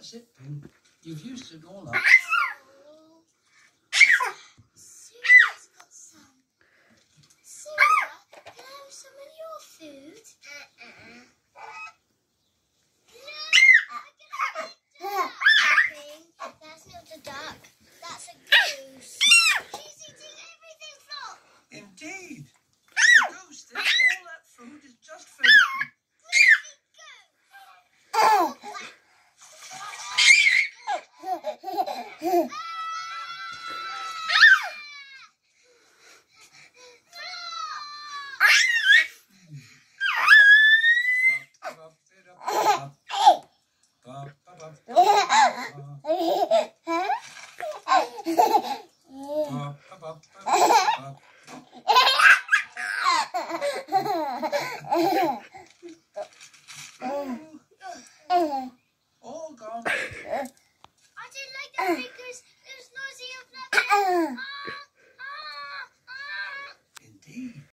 That's it, Pim. You've used it all up. Sarah, can I have some of your food? All gone. Uh-uh. Indeed.